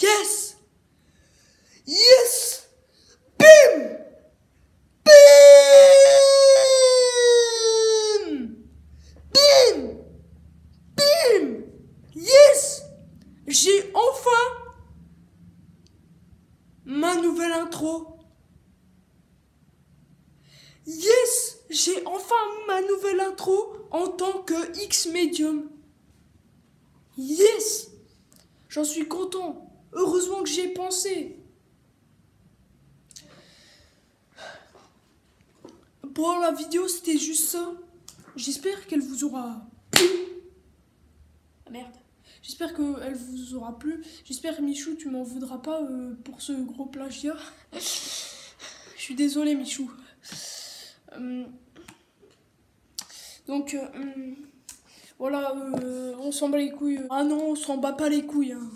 Yes! Yes! Bim! Bim! Bim! Bim! Yes! J'ai enfin ma nouvelle intro. Yes! J'ai enfin ma nouvelle intro en tant que X-Medium. Yes J'en suis content. Heureusement que j'y ai pensé. Pour la vidéo, c'était juste ça. J'espère qu'elle vous aura plu. Ah, merde. J'espère qu'elle vous aura plu. J'espère, Michou, tu m'en voudras pas euh, pour ce gros plagiat. Je suis désolé, Michou. Euh, donc, euh, voilà, on s'en bat les couilles. Ah non, on s'en bat pas les couilles. hein.